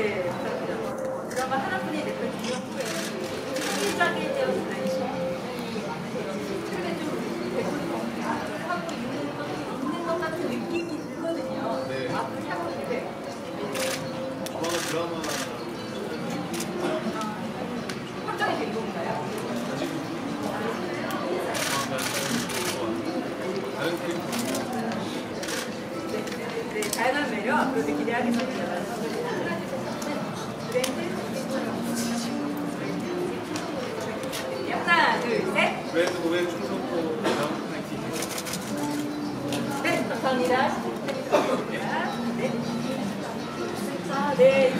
네, 드라마 하나뿐이 대표 중년 후에 시작에 대한 관심이 최근에 좀 댓글을 하고 있는 것, 있는 것 같은 느낌이 들거든요. 네. 앞으로 향후 이제 아마 드라마. 네, 네, 네. 다양한 매력 그렇게 기대하겠습니다. 둘, 셋. 왜왜 충성도 파이팅. 네, 감사합니다. 네. 자, 네.